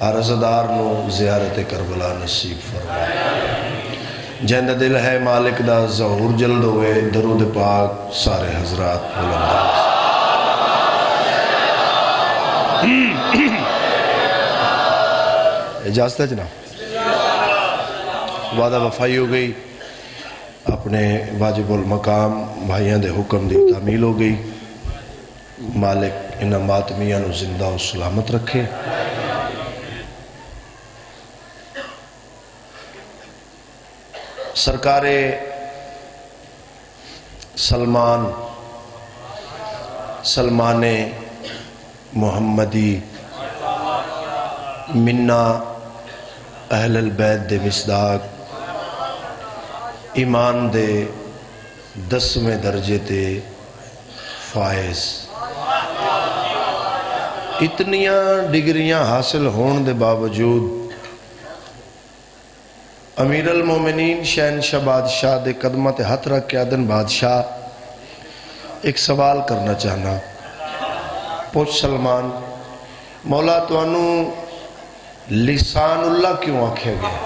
عرضدار نو زیارت کربلا نصیب فرمائے جہندہ دل ہے مالک دا ظہور جلد ہوئے، درود پاک سارے حضرات بلنداز اجازت ہے جناب؟ وعدہ وفائی ہو گئی۔ اپنے واجب المقام بھائیاں دے حکم دی تعمیل ہو گئی۔ مالک انہ ماتمیاں نو زندہ و سلامت رکھے۔ سرکار سلمان سلمان محمدی منہ اہل البید دے مصداق، ایمان دے دسویں درجے تے فائز۔ اتنیاں ڈگریاں حاصل ہون دے باوجود امیر المومنین شہن شاہ بادشاہ دے قدمت ہاتھ رکھ کے آدن بادشاہ؟ ایک سوال کرنا چاہنا۔ پوچھ سلمان، مولا تو انو لسان اللہ کیوں آکھے گئے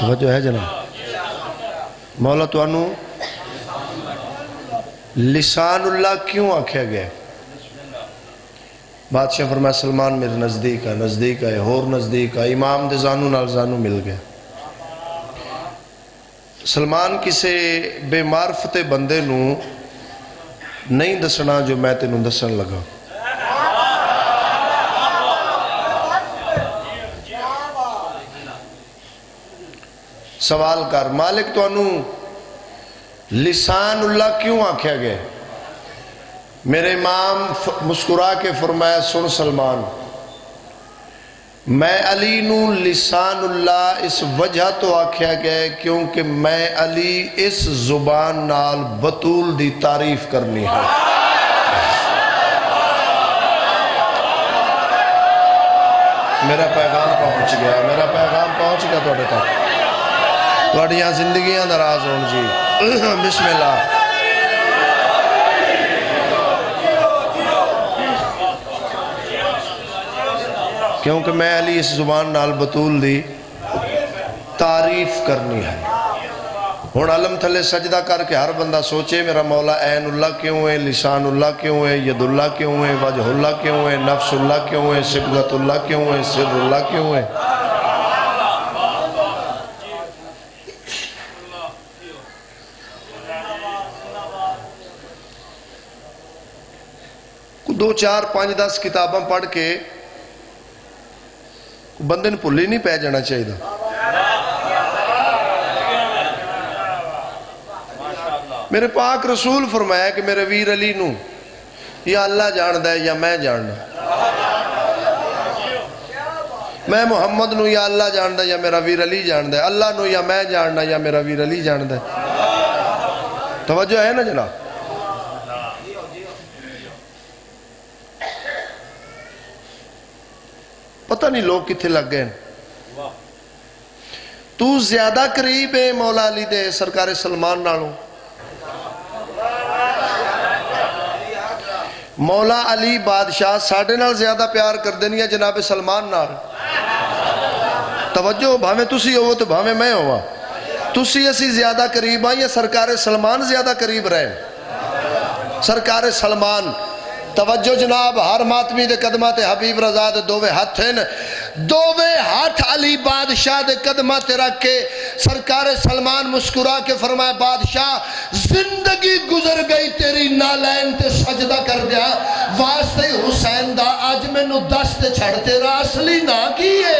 توجہ ہے جناب۔ مولا تو انو لسان اللہ کیوں آکھے گئے بادشاہ فرمایا، سلمان میرے نزدیک ہے نزدیک ہے، ہور نزدیک ہے، امام دے زانو نال زانو مل گیا سلمان کسے بے معرفت بندے نو نہیں دسنا جو میں تینوں دسن لگا۔ سوال کر، مالک تو انو لسان اللہ کیوں آکھیا گئے میرے امام مسکرا کے فرمایا، سن سلمان، میں علی نو لسان اللہ اس وجہ تو آکھیا گئے کیونکہ میں علی اس زبان نال بطول دی تعریف کرنی ہے۔ میرا پیغام پہنچ گیا، میرا پیغام پہنچ گیا توڑے تک۔ توڑیاں زندگیاں دراز ہون جی۔ بسم اللہ۔ کیونکہ میں علی اس زبان نال بطول دی تعریف کرنی ہے۔ ہون علم تھلے سجدہ کر کے ہر بندہ سوچے، میرا مولا عین اللہ کیوں ہے، لسان اللہ کیوں ہے، ید اللہ کیوں ہے، وجہ اللہ کیوں ہے، نفس اللہ کیوں ہے سبغت اللہ کیوں ہے، سر اللہ کیوں ہے۔ دو چار پانچ دس کتاباں پڑھ کے بندے نے پھلی نہیں پہ جانا چاہیے میرے پاک رسول فرمایا کہ میرے ویر علی نو یا اللہ جاندہ ہے یا میں جاندہ میں محمد نو یا اللہ جاندہ یا میرا ویر علی جاندہ ہے اللہ نو یا میں جاندہ یا میرا ویر علی جاندہ ہے توجہ ہے نا جناب پتہ نہیں لوگ کتھے لگ گئے تو زیادہ قریب ہے مولا علی دے سرکار سلمان نالوں۔ مولا علی بادشاہ ساڑھے نال زیادہ پیار کر دینی ہے جناب سلمان نال۔ توجہ بھامے تسی ہو تو بھامے میں ہوا تسی اسی زیادہ قریب آئی یا سرکار سلمان زیادہ قریب رہے؟ سرکار سلمان۔ توجہ جناب، ہر ماتمی دے قدمات حبیب رضا دے دووے ہاتھ ہیں۔ دووے ہاتھ علی بادشاہ دے قدمات رکھ کے سرکار سلمان مسکرا کے فرمائے بادشاہ، زندگی گزر گئی، تیری نالین تے سجدہ کر دیا۔ واسطے حسین دا، آج میں نو دست چھڑ، تیرا اصلی نہ کیے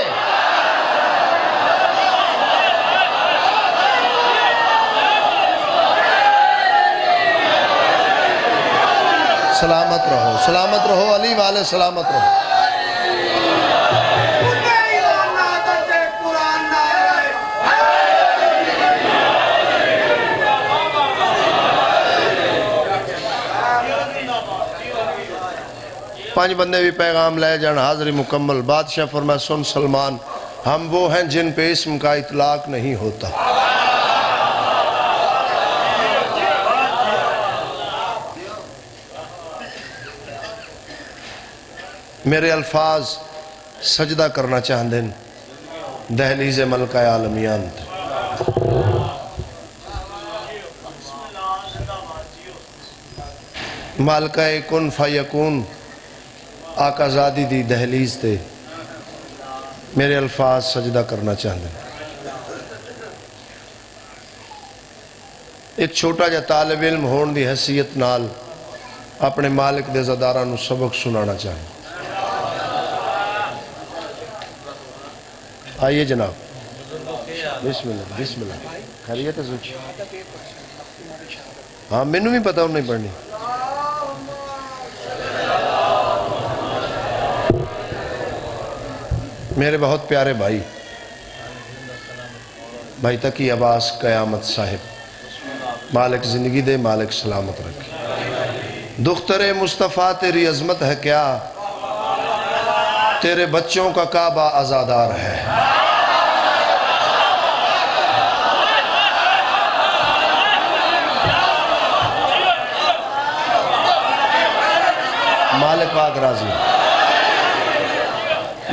سلامت رہو سلامت رہو، علی والے سلامت رہو۔ پانچ بندے بھی پیغام لے جان، حاضری مکمل، بادشاہ فرمائے سن سلمان، ہم وہ ہیں جن پہ اسم کا اطلاق نہیں ہوتا۔ میرے الفاظ سجدہ کرنا چاہتے ہیں۔ دہلیز ملکہ عالمیان۔ مالکہ کن فیکون آقا زادی دی دہلیز تے۔ میرے الفاظ سجدہ کرنا چاہتے ہیں۔ ایک چھوٹا جا طالب علم ہون دی حیثیت نال اپنے مالک دے زدارہ نو سبق سنانا چاہیں آئیے جناب۔ بسم اللہ بسم اللہ۔ خیریت ہے سوچ ہاں میں بھی پتا ہوں نہیں پڑھنی۔ میرے بہت پیارے بھائی بھائی تکی عباس قیامت صاحب۔ مالک زندگی دے، مالک سلامت رکھے۔ دختر مصطفیٰ تیری عظمت ہے کیا؟ تیرے بچوں کا کعبہ ازادار ہے۔ مالک پاک راضی۔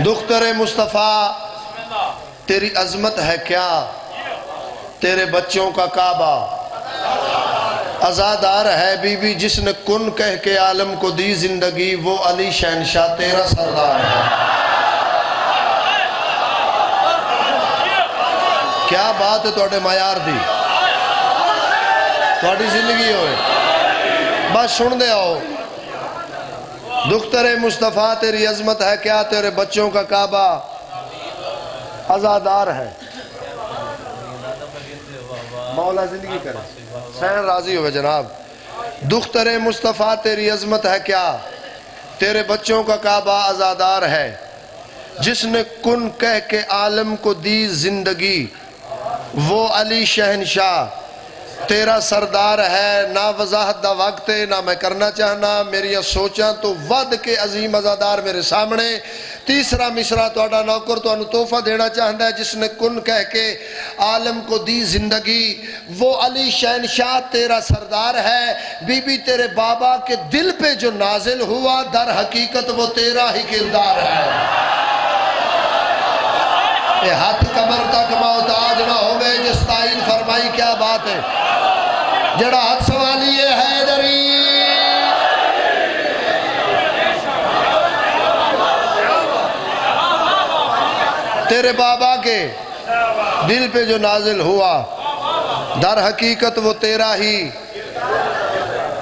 دختر مصطفیٰ، تیری عظمت ہے کیا؟ تیرے بچوں کا کعبہ ازادار ہے۔ بی بی جس نے کن کہہ کے عالم کو دی زندگی، وہ علی شہنشاہ تیرا سردار ہے۔ کیا بات ہے توڑے معیار دی؟ توڑی زندگی ہوئے۔ بس سن دے آؤ۔ دختر مصطفیٰ، تیری عظمت ہے کیا؟ تیرے بچوں کا کعبہ ازادار ہے۔ مولا زندگی کرے۔ سین راضی ہوئے جناب۔ دختر مصطفیٰ، تیری عظمت ہے کیا؟ تیرے بچوں کا کعبہ ازادار ہے۔ جس نے کن کہہ کے عالم کو دی زندگی وہ علی شہنشاہ، تیرا سردار ہے، نہ وضاحت دا وقت ہے، نہ میں کرنا چاہنا میری سوچاں تو ود کے عظیم ازادار میرے سامنے۔ تیسرا مصرہ توڑا نوکر تو انو توفہ دینا چاہتا ہے، جس نے کن کہہ کے عالم کو دی زندگی۔ وہ علی شہنشاہ، تیرا سردار ہے۔ بی بی، تیرے بابا کے دل پہ جو نازل ہوا، در حقیقت وہ تیرا ہی کردار ہے۔ اے ہاتھ کمر تک محتاج نہ ہوئے جس تعین فرمائی، کیا بات ہے؟ جڑا حد سوالی ہے، حیدری۔ تیرے بابا کے دل پہ جو نازل ہوا، در حقیقت وہ تیرا ہی۔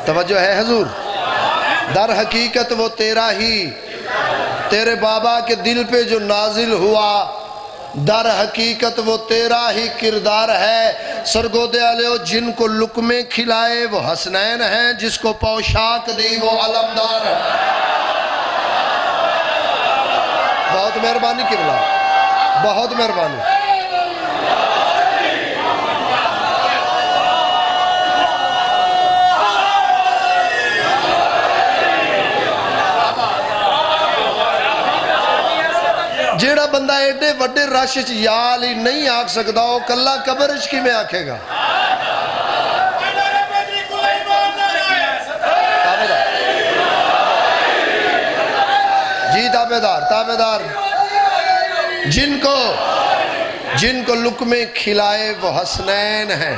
توجہ ہے حضور۔ در حقیقت وہ تیرا ہی۔ تیرے بابا کے دل پہ جو نازل ہوا در حقیقت وہ تیرا ہی کردار ہے۔ سرگودے علیہ جن کو لکمے کھلائے، وہ حسنین ہیں۔ جس کو پوشاک دی، وہ علمدار ہے بہت مہربانی کرلا بہت مہربانی۔ جیڑا بندہ ایڈے وڈے رش یا علی نہیں آکھ سکتا ہو کلا قبرش کی میں آکھے گا؟ جی تابدار تابدار جن کو جن کو لکمے کھلائے وہ حسنین ہیں۔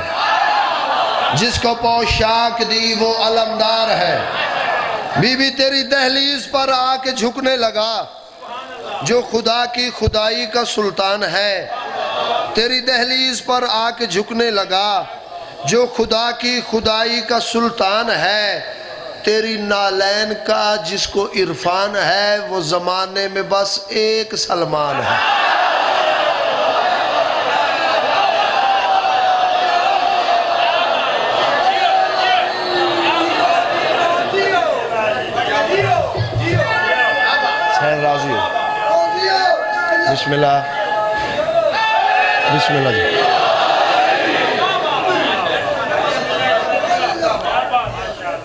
جس کو پوشاک دی وہ علمدار ہے بی بی تیری دہلیز پر آکے جھکنے لگا۔ جو خدا کی خدائی کا سلطان ہے، تیری دہلیز پر آکے جھکنے لگا۔ جو خدا کی خدائی کا سلطان ہے، تیری نالین کا جس کو عرفان ہے، وہ زمانے میں بس ایک سلمان ہے۔ بسم اللہ بسم اللہ جی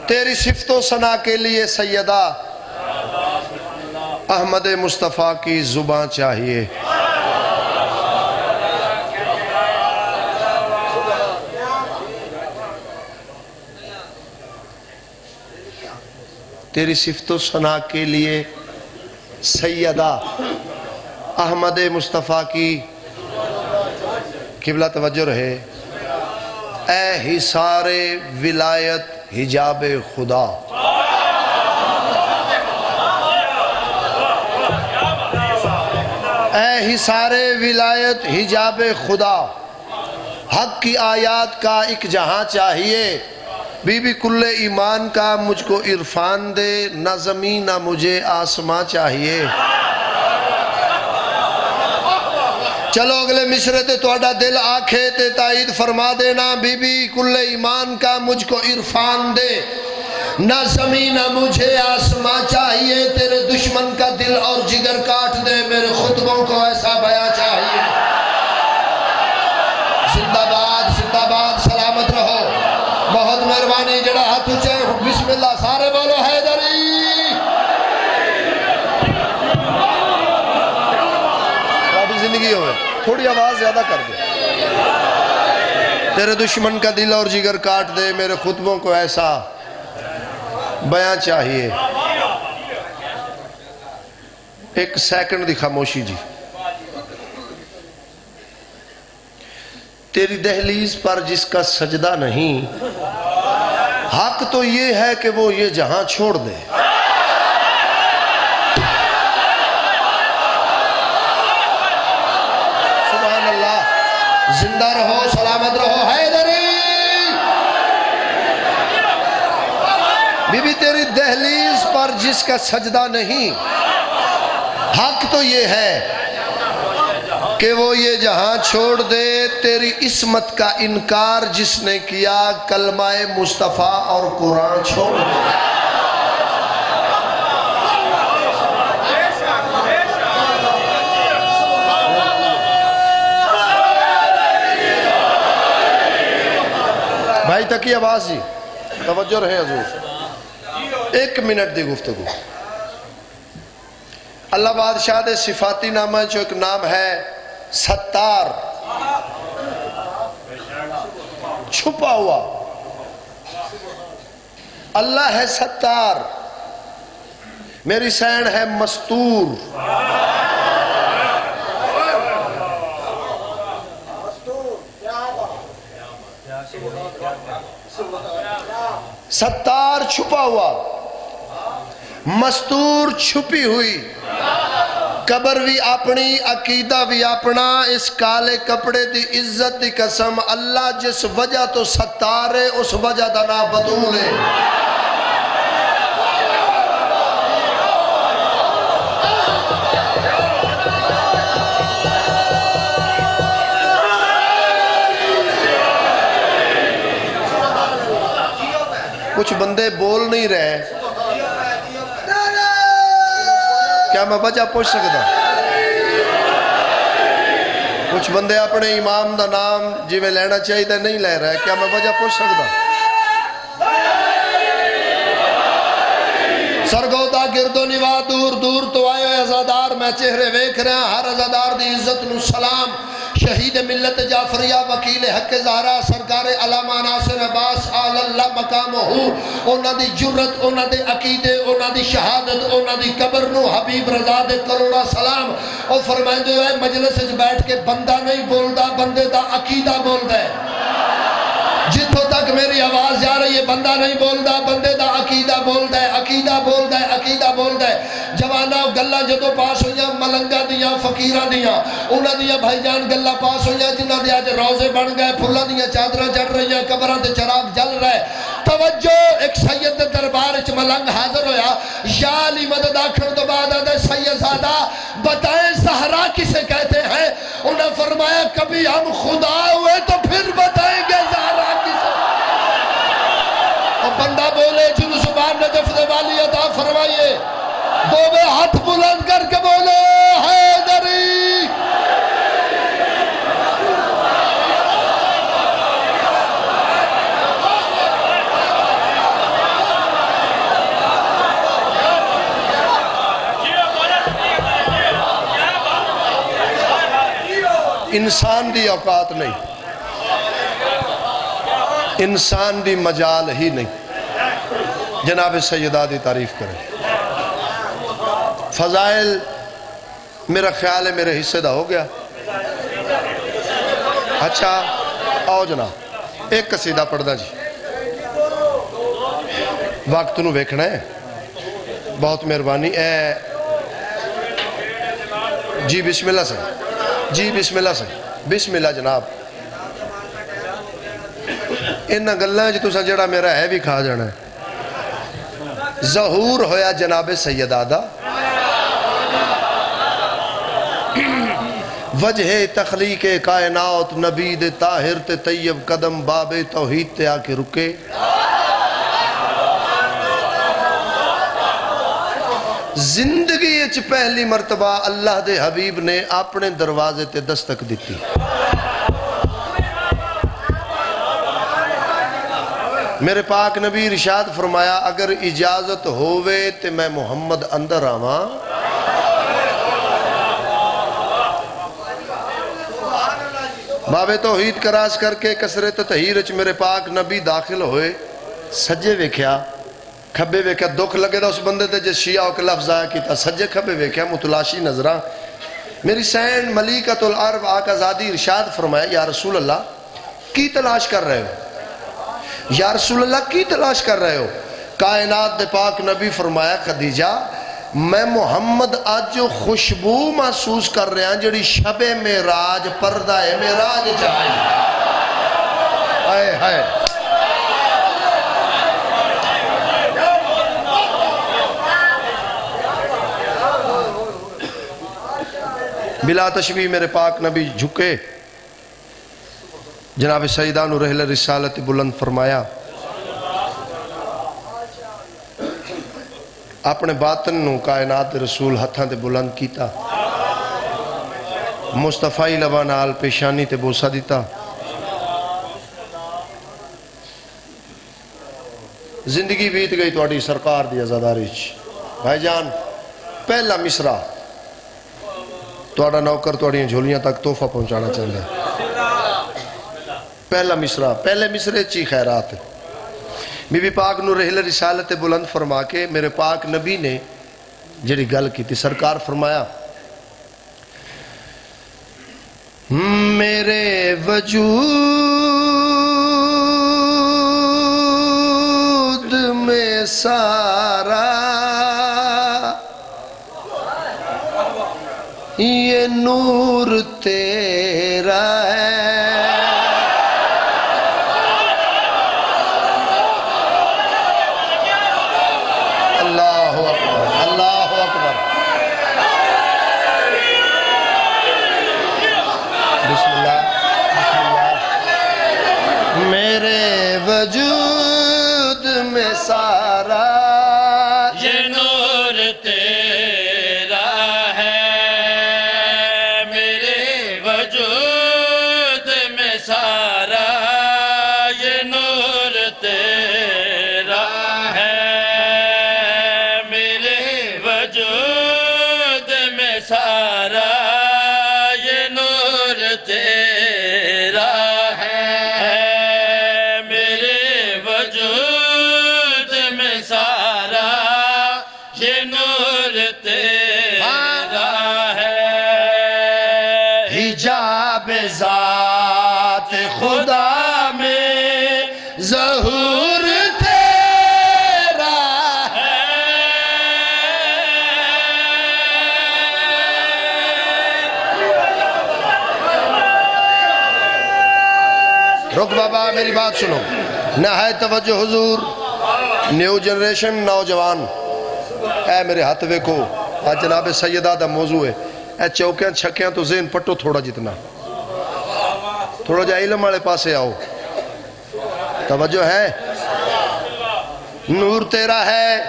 تیری صفت و سنا کے لیے سیدہ احمد مصطفیٰ کی زبان چاہیے تیری صفت و سنا کے لیے سیدہ احمد مصطفیٰ کی قبلہ توجہ رہے۔ اے حسار ولایت، حجاب خدا۔ اے حسار ولایت، حجاب خدا۔ حق کی آیات کا ایک جہاں چاہیے۔ بی بی کل ایمان کا مجھ کو عرفان دے، نہ زمین، نہ مجھے آسمان چاہیے۔ چلو اگلے مصرے تے توڑا دل آکھے تے تائید فرما دینا، بی بی، کل ایمان کا مجھ کو عرفان دے۔ نہ زمین، نہ مجھے آسمان چاہیے، تیرے دشمن کا دل اور جگر کاٹ دے۔ میرے خطبوں کو ایسا بیان تھوڑی آواز زیادہ کر دے۔ تیرے دشمن کا دل اور جگر کاٹ دے، میرے خطبوں کو ایسا بیان چاہیے۔ ایک سیکنڈ دی خاموشی جی۔ تیری دہلیز پر جس کا سجدہ نہیں، حق تو یہ ہے کہ وہ یہ جہاں چھوڑ دے۔ زندہ رہو، سلامت رہو، حیدری! بی بی تیری دہلیز پر جس کا سجدہ نہیں، حق تو یہ ہے کہ وہ یہ جہاں چھوڑ دے، تیری اسمت کا انکار جس نے کیا، کلمہ مصطفیٰ اور قرآن چھوڑ دے بھائی تکی آواز جی؟ توجہ رہے حضور۔ ایک منٹ دی گفتگو۔ اللہ بادشاہ دے صفاتی نامہ جو ایک نام ہے ستار۔ چھپا ہوا۔ اللہ ہے ستار۔ میری سین ہے مستور۔ ستار چھپا ہوا، مستور چھپی ہوئی۔ قبر بھی اپنی، عقیدہ بھی اپنا، اس کالے کپڑے دی عزت دی قسم اللہ جس وجہ تو ستارے اس وجہ دا نا بدول کچھ بندے بول نہیں رہے۔ کیا میں بچہ پوچھ سکتا؟ کچھ بندے اپنے امام دا نام جی میں لینا چاہیے تھا نہیں لے رہے، کیا میں بچہ پوچھ سکتا؟ سرگوتا گردو نوا دور دور تو آئے ہوئے ازادار میں چہرے ویکھ رہے ہیں، ہر ازادار دی عزت نو سلام۔ شہید ملت جعفریہ وکیل حق زہرہ سرکار علامہ ناصر عباس، آل اللہ مقام ہو اونا دی جرت اونا دی عقیدے اونا دی شہادت اونا دی قبر نو حبیب رضا دے کروڑا سلام۔ او فرمائیں دے ہوئے، مجلس سے بیٹھ کے بندہ نہیں بولدا، بندے دا عقیدہ بول دے جتوں تک میری آواز جا رہی ہے، بندہ نہیں بولدا، بندے دا عقیدہ بول دے عقیدہ بول دے عقیدہ بول دے جوانا گلہ جدو پاس ہویا ملنگا فقیرہ دیا انہا دیا بھائی جان گلہ پاس ہویا جنہ دیا جے روزے بن گئے پھلا دیا چادرہ چڑھ رہی ہیں قبران تے چراغ جل رہے توجہ ایک سید دربار اچ ملنگ حاضر ہویا یا علی مدد آکھر تو بعد آدھے سید زادہ بتائیں سہرا کسے کہتے ہیں انہا فرمایا کبھی ہم خدا انسان دی اوقات نہیں۔ انسان دی مجال ہی نہیں۔ جناب سیدہ دی تعریف کریں۔ فضائل میرا خیال ہے میرے حصے دا ہو گیا۔ اچھا آؤ جناب، ایک قصیدہ پڑھ دا جی۔ وقت نو ویکھنا ہے۔ بہت مہربانی۔ اے جی بسم اللہ سے جی بسم اللہ سے بسم اللہ جناب۔ انہا گلہ ہے جی تو جڑا میرا ہے بھی کھا جانا ہے۔ ظہور ہویا جناب سید آدھا۔ وجہ تخلیق کائنات نبید طاہر تے طیب قدم، باب توحید تے آکے رکے۔ زندگی اچھ پہلی مرتبہ اللہ دے حبیب نے اپنے دروازے تے دستک دیتی۔ میرے پاک نبی رشاد فرمایا، اگر اجازت ہووے تے میں محمد اندر آواں۔ باب توحید کراس کر کے کسرت تحیرچ میرے پاک نبی داخل ہوئے، سجے ویکھیا۔ کھبے ویکھیا دکھ لگے دا اس بندے تے جس شیعہ کے لفظ آیا کیتا سجے کھبے ویکھیا متلاشی نظران میری سین ملیکت العرب آقا زادی ارشاد فرمایا، یا رسول اللہ، کی تلاش کر رہے ہو؟ یا رسول اللہ، کی تلاش کر رہے ہو؟ کائنات دے پاک نبی فرمایا، خدیجہ، میں محمد آج جو خوشبو محسوس کر رہے ہیں جڑی شب میراج، پردہ ہے میراج چاہیے آئے ہائے بلا تشبیح میرے پاک نبی جھکے۔ جناب سیدان رحل رسالت بلند فرمایا۔ اپنے باطن نو کائنات رسول ہتھاں تے بلند کیتا۔ مصطفی لبان آل پیشانی تے بوسا دیتا زندگی بیت گئی توڑی سرکار دی ازاداری بھائی جان، پہلا مصرہ توڑا نوکر توڑیاں جھولیاں تک توفہ پہنچانا چاہتا ہے پہلا مصرہ پہلے مصرے چی خیرات بی بی پاک نو رحل رسالت بلند فرما کے میرے پاک نبی نے جڑی گل کی تھی سرکار فرمایا میرے وجود میں سارا یہ نور تیرا ہے۔ رک بابا، میری بات سنو۔ نہایت توجہ حضور، نیو جنریشن نوجوان۔ اے میرے ہاتھ ویکھو، آج جناب سیدہ دا موضوع ہے۔ اے چوکیاں، چھکیاں تو ذہن پٹو تھوڑا جتنا۔ تھوڑا جا علم والے پاسے آؤ۔ توجہ ہے؟ نور تیرا ہے،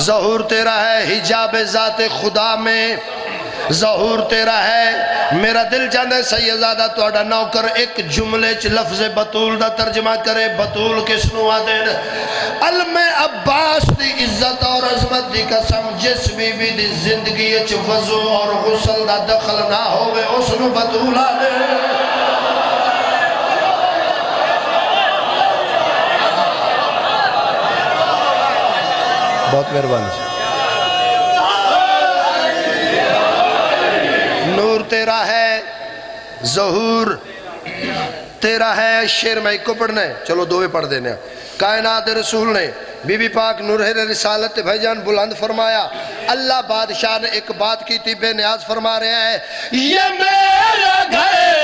ظہور تیرا ہے، حجاب ذات خدا میں۔ ظہور تیرا ہے، میرا دل چاہتا ہے سیدزادہ توڑا نوکر ایک جملے چ لفظ بطول دا ترجمہ کرے، بطول کس نو آدین علم عباس دی عزت اور عظمت دی قسم، جس بی بی دی زندگی چ وضو اور غسل دا دخل نہ ہوئے اس نو بطول آدین بہت مہربانی۔ ظہور، تیرا ہے شیر میں ایک کو پڑھنا ہے چلو دوے پڑھ دینے کائنات رسول نے بی بی پاک نورہر رسالت بھائی جان بلند فرمایا، اللہ بادشاہ نے ایک بات کی تھی، بے نیاز فرما رہا ہے یہ میرا گھر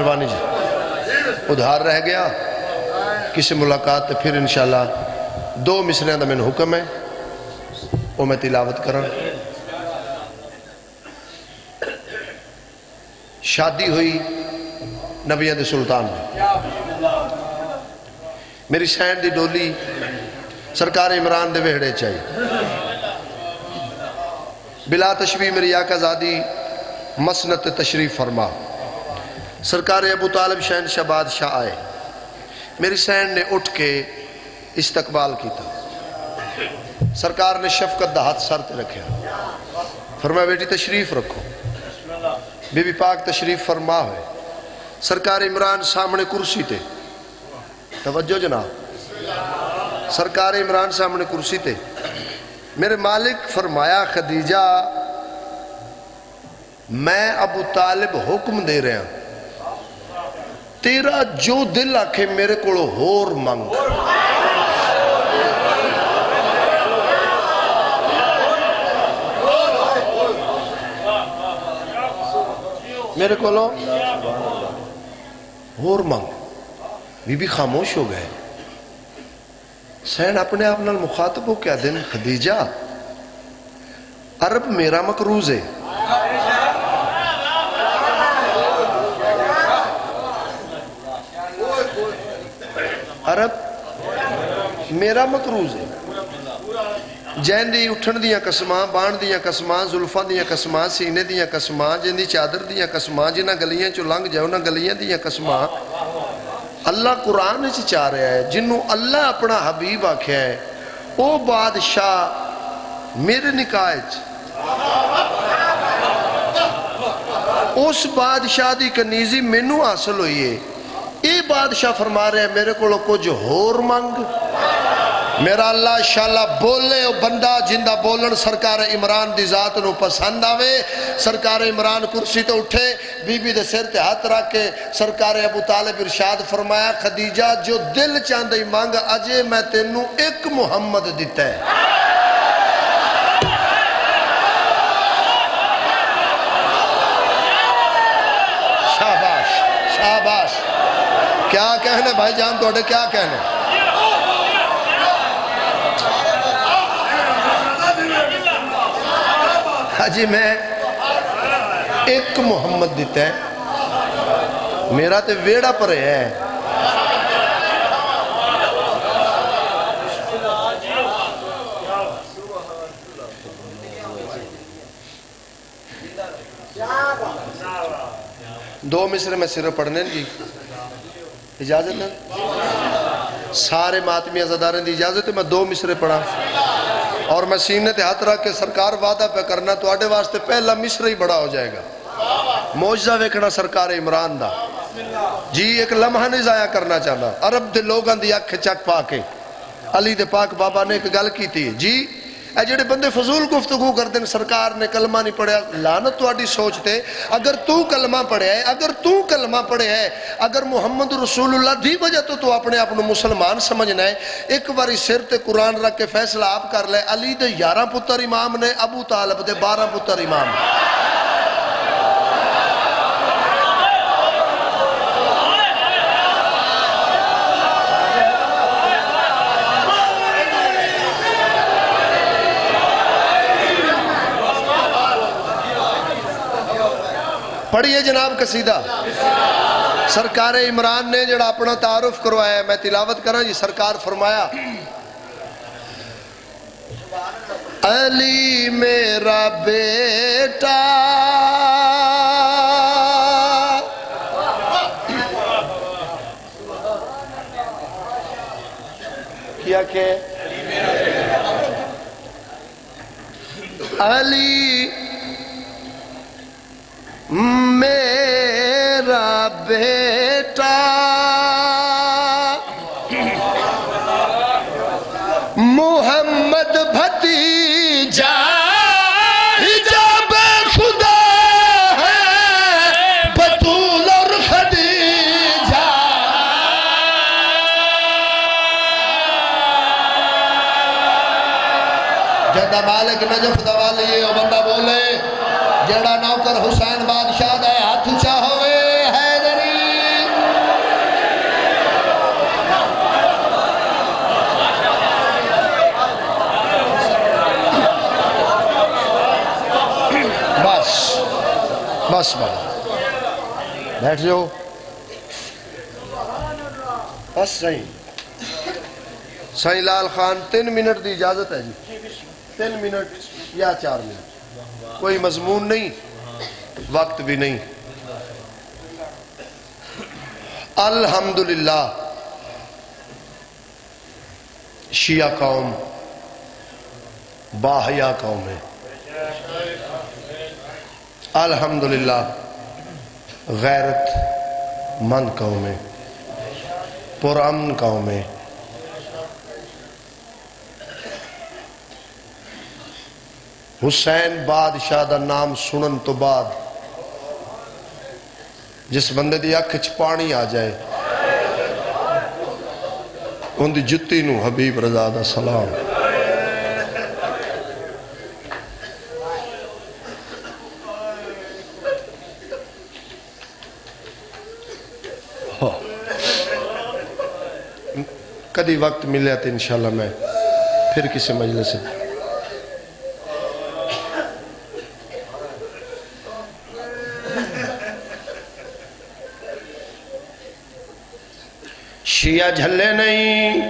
مہربانی جی۔ ادھار رہ گیا۔ کسی ملاقات تے پھر انشاءاللہ دو مصریاں دا میں حکم ہے۔ وہ میں تلاوت کرن شادی ہوئی نبیہ دے سلطان میں میری سینڈ دی ڈولی سرکار عمران دے وہڑے چاہیے بلا تشبیح میری آقا زادی مسنت تشریف فرما۔ سرکار ابو طالب شہن شباد شاہ آئے۔ میری سینڈ نے اٹھ کے استقبال کیتا۔ سرکار نے شفقت دا ہاتھ سر تے رکھیا۔ فرمایا، بیٹی، تشریف رکھو۔ بی بی پاک تشریف فرما ہوئے۔ سرکار عمران سامنے کرسی تے۔ توجہ جناب۔ سرکار عمران سامنے کرسی تے۔ میرے مالک فرمایا، خدیجہ، میں ابو طالب حکم دے رہا ہوں۔ تیرا جو دل آکھے میرے کو ہور منگ۔ میرے کو ہور منگ۔ بی بی خاموش ہو گئے۔ سین اپنے آپ نال مخاطب ہو کیا دن خدیجہ، عرب میرا مقروض ہے۔ عرب، میرا مقروض ہے۔ جین دی اٹھن دیاں قسماں بان دیاں قسماں، زلفاں دیاں قسماں، سینے دیاں قسماں، جن دی چادر دیاں قسماں جنہ گلیاں چو لنگ جاؤ نہ گلیاں دیاں قسماں۔ اللہ قرآن چ چاہ رہا ہے جنہوں اللہ اپنا حبیب آکھیا ہے، او بادشاہ میرے نکاح چ اس بادشاہ دی کنیزی مینو حاصل ہوئی ہے۔ اے بادشاہ فرما رہے ہیں، میرے کو کچھ ہور منگ۔ میرا اللہ شاءاللہ بولے، او بندہ جندہ بولن سرکار عمران دی ذات نو پسند آوے۔ سرکار عمران کرسی تو اٹھے بی بی دے سر تے ہاتھ رکھ کے سرکار ابو طالب ارشاد فرمایا، خدیجہ جو دل چاندی مانگ اجے میں تینوں ایک محمد دیتا ہے۔ کیا کہنے بھائی جان توڑے کیا کہنے؟ حجی میں ایک محمد دیتا ہے میرا تے ویڑا پر ہے۔ دو مصرے میں صرف پڑھنے کی اجازت ہے؟ سارے ماتمی ازاداریں دی اجازت ہے، میں دو مصرے پڑھا اور میں سینے تے ہاتھ رکھ کے سرکار وعدہ پہ کرنا تو آڑے واسطے پہلا مصر ہی بڑا ہو جائے گا۔ موجزہ ویکھنا سرکار عمران دا۔ جی ایک لمحہ نہیں ضائع کرنا چاہنا۔ عرب دے لوگاں دی اکھ چک پا کے، علی دے پاک بابا نے ایک گل کی تھی جی اے جڑے بندے فضول گفتگو کر دیں سرکار نے کلمہ نہیں پڑھیا لانت تو سوچتے اگر تو کلمہ پڑھیا ہے، اگر تو کلمہ پڑھیا ہے، اگر محمد رسول اللہ دی وجہ تو تو اپنے اپنے مسلمان سمجھنا ہے۔ ایک واری سر تے قرآن رکھ کے فیصلہ آپ کر لے، علی دے یارہ پتر امام نے، ابو طالب دے بارہ پتر امام۔ نے پڑھئے جناب قصیدہ۔ سرکار عمران نے جڑا اپنا تعارف کروایا ہے، میں تلاوت کرا جی سرکار فرمایا، علی میرا بیٹا، کیا کہ؟ علی میرا بیٹا بس بس بیٹھ جاؤ بس صحیح صحیح لال خان تین منٹ دی اجازت ہے جی. تین منٹ یا چار منٹ. کوئی مضمون نہیں، وقت بھی نہیں. الحمدللہ. شیعہ قوم باحیہ قوم ہے. الحمدللہ، غیرت مند قوم ہے پرامن قوم ہے حسین بادشاہ دا نام سنن تو بعد جس بندے دی اکھ چ پانی آ جائے، ان دی جتی نو حبیب رضا دا سلام۔ کدی وقت ملے تو انشاءاللہ میں پھر کسی مجلس سے شیعہ جھلے نہیں،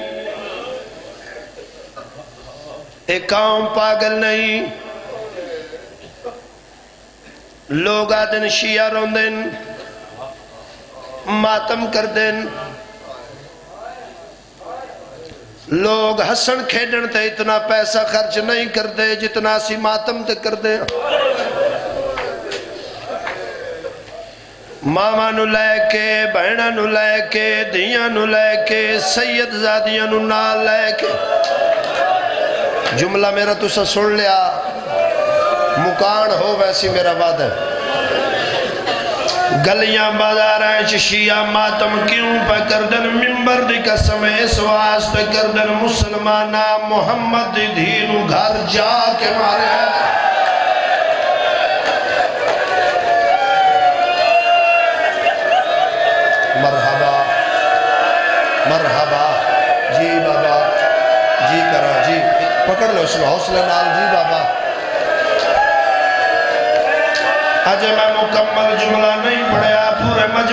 ایک قوم پاگل نہیں۔ لوگ آدن شیعہ رون ماتم کر دن لوگ ہسن کھیڑن تے اتنا پیسہ خرچ نہیں کر دے جتنا سی ماتم تے کر دے ماما نو لے کے بہنہ نو لے کے دیاں نو لے کے، سید زادیاں نو نال لے کے۔ جملہ میرا تو سن لیا۔ مکان ہو ویسی میرا بات ہے۔ گلیاں بازاریں چشیہ ماتم کیوں پہ کردن ممبر دی قسم اس واسطے کردن، مسلمانہ محمد دی دینو گھر جا کے مارے۔ مرحبا مرحبا جی بابا جی کرا جی۔ پکڑ لو اس حوصلہ نال جی بابا۔ آج میں مکمل جملہ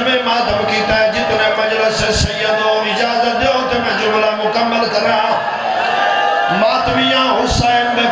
میں مادم کیتا ہے جتنے مجلس سیدوں اجازت دیو تو میں جملہ مکمل کرا ماتمیاں حسین میں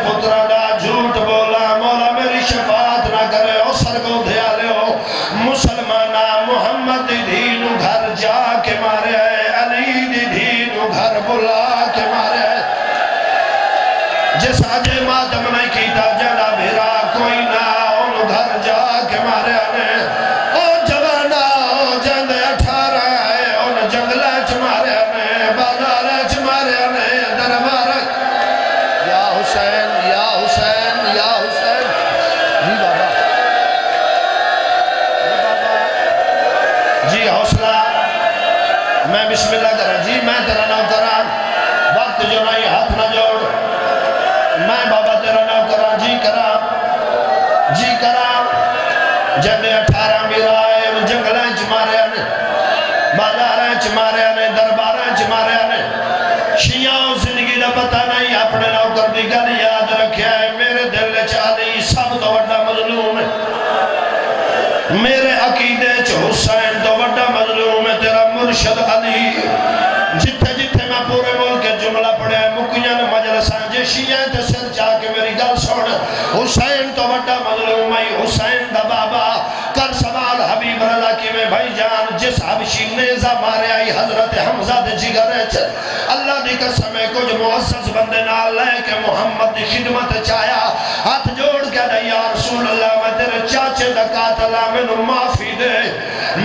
آئی حضرت حمزہ دے جگرے چھ اللہ دی قسم ہے، کچھ معزز بندے نال لے کے محمد دی خدمت چایا ہاتھ جوڑ کے دے، یا رسول اللہ، میں تیرے چاچے دا قاتلہ ہاں، میں نو معافی دے۔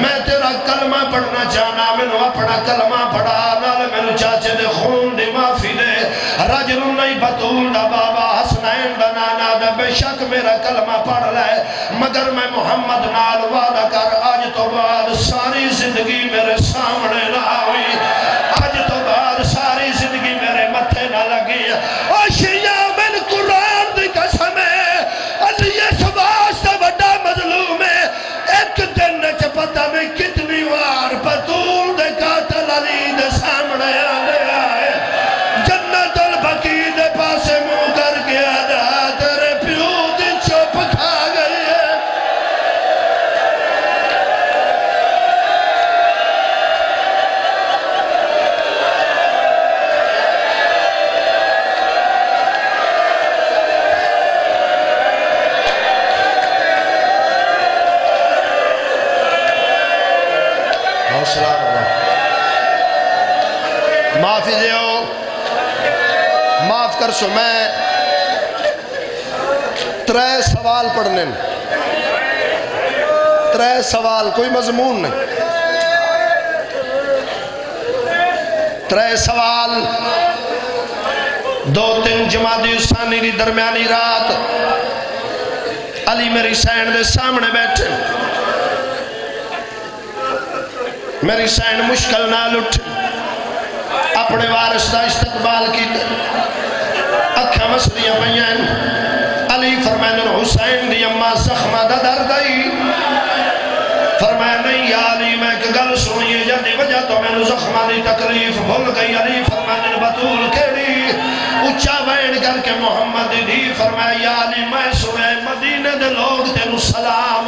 میں تیرا کلمہ پڑھنا چاہنا میں نو اپنا کلمہ پڑھا، نال میں نو چاچے دے خون دی معافی دے۔ رجل نہیں، بطول دا بابا، حسنین دا نانا دا، بے شک میرا کلمہ پڑھ لے۔ مگر میں محمد نال وعدہ کر، آج تو بعد ساری زندگی میرے سامنے معافی دیو معاف کر سو میں ترے سوال پڑھنے ترے سوال، کوئی مضمون نہیں۔ ترے سوال۔ دو تین جماعتی ثانی دی درمیانی رات علی میری سین دے سامنے بیٹھے۔ میری سین مشکل نہ لٹ اپنے وارث دا استقبال کی اکھا مسلیاں پہیان علی فرمائن حسین دی اما زخمہ دا درد آئی فرمایا نہیں یا علی، میں ایک گل سنیے جاندی وجہ تو میں نے زخمہ دی تکلیف بھول گئی۔ علی فرمائن بطول کیڑی؟ اچھا بین کر کے محمد دی فرمایا یا علی، میں سنے مدینہ دے لوگ تینو سلام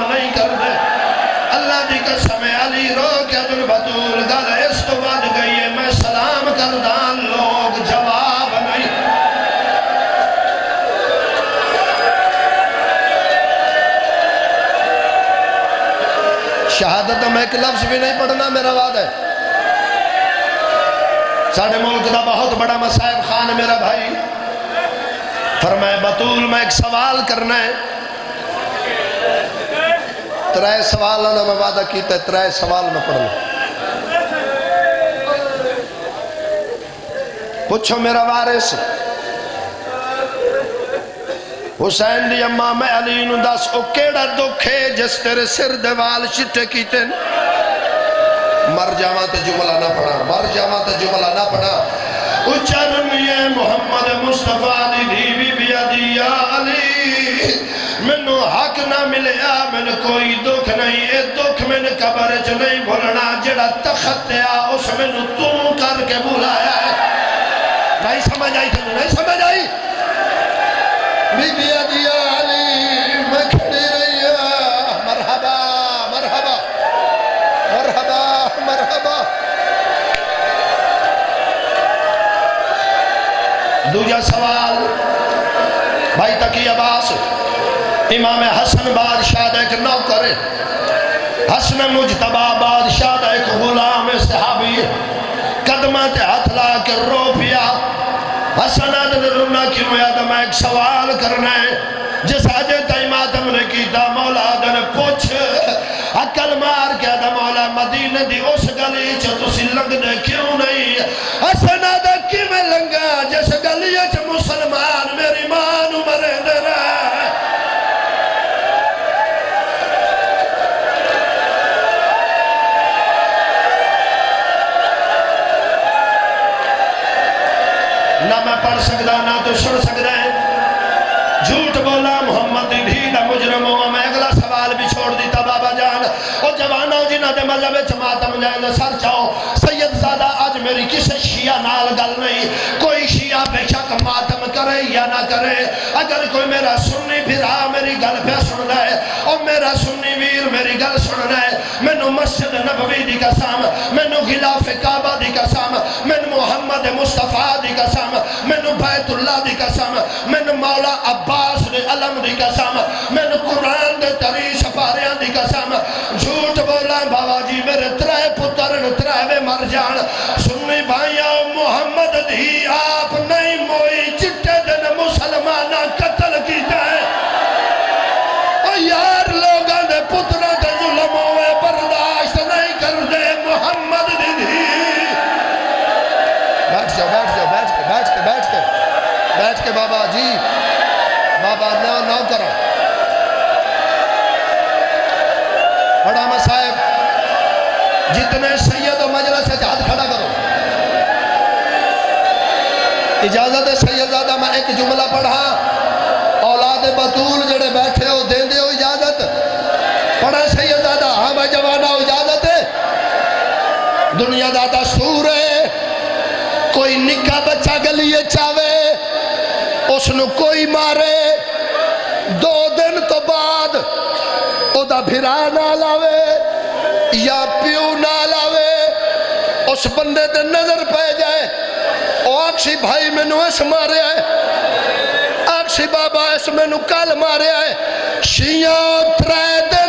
ایک لفظ بھی نہیں پڑھنا، میرا وعد ہے۔ ساڑھے ملک دا بہت بڑا مسائب خان ہے، میرا بھائی۔ فرمائے بطول میں ایک سوال کرنا ہے۔ ترائے سوال اللہ میں وعدہ کیتا ہے ترائے سوال میں پڑھنا۔ پوچھو میرا وارث، حسین دی اممہ میں علی نو دس، او کیڑا دکھے جس تیرے سر دیوال شٹے کیتے مر جاواں تے جملہ نہ پڑھا۔ مر جاواں تے جملہ نہ پڑھا۔ اچھرم یہ محمد مصطفیٰ دی دی بی بی یا علی منو حق نہ ملیا من کوئی دکھ نہیں۔ اے دکھ من قبر چ نہیں بھولنا، جڑا تخت آ اس منو تو کر کے بلایا ہے۔ نہیں سمجھ آئی تھی نہیں سمجھ آئی؟ بی بی یا دوجہ سوال۔ بھائی تقی عباس، امام حسن بادشاہ دا ایک نوکر ہے۔ حسن مجتبہ بادشاہ دا ایک غلام صحابی ہے۔ قدمہ تے ہاتھ لا کے رو پیا۔ حسن عدل رونا کی میادہ میں ایک سوال کرنا ہے۔ جس آجے تائی ماتم نے کیتا، مولا دن پوچھ۔ عقل مار کے دا مولا مدینہ دی اس گلی چا تسی لنگ دے کیوں نہیں؟ حسن نہیں، کوئی شیعہ بے شک ماتم کرے یا نہ کرے، اگر کوئی میرا سنی پھرا میری گل پہ سن رہے اور میرا سنی ویر میری گل سن رہے میں نو مسجد نبوی دی قسم میں نو غلاف کعبہ دی قسم میں نو محمد مصطفیٰ دی قسم میں نو بیت اللہ دی قسم میں نو مولا عباس دے علم دی قسم میں نو قرآن دے تری سپاریاں دی قسم۔ جھوٹ بولا بابا جی میرے ترائے پتر ترائے مر جان دنیا دادا سور ہے۔ کوئی نکا بچہ گلیے چاوے اس نو کوئی مارے۔ دو دن تو بعد او دا بھرا نہ لاوے یا پیو نہ لاوے۔ اس بندے دے نظر پہ جائے۔ او آکسی بھائی میں نو اس مارے آئے آکسی بابا اس میں نو کل مارے آئے شیعہ ترے دن